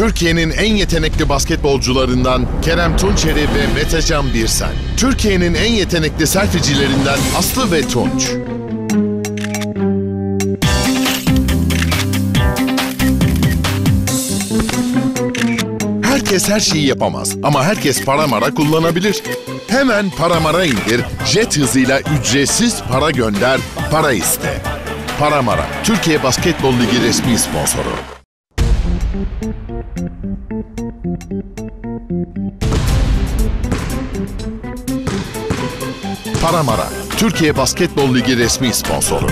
Türkiye'nin en yetenekli basketbolcularından Kerem Tunçeri ve Metecan Birsen. Türkiye'nin en yetenekli selficilerinden Aslı ve Tunç. Herkes her şeyi yapamaz ama herkes Paramara kullanabilir. Hemen Paramara indir, jet hızıyla ücretsiz para gönder, para iste. Paramara, Türkiye Basketbol Ligi resmi sponsoru. Paramara, Türkiye Basketbol Ligi resmi sponsoru.